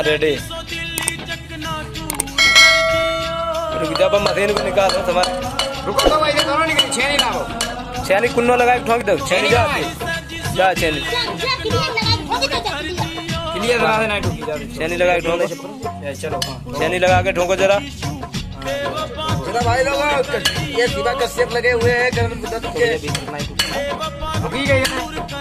हाँ रेडी रुक जा मशीन को निकाल दो तुम्हारे। रुको तो भाई दोनों निकली छेनी लाओ छेनी कुन्नो लगा के ठोक दो। छेनी जा जा छेनी क्लियर बना देना है जा छेनी लगा के ठोको चलो हाँ। छेनी लगा के ठोको जरा। चलो भाई लोग ये शिवा कश्यप लगे हुए हैं दत्त के। है।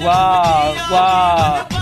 Wow, wow.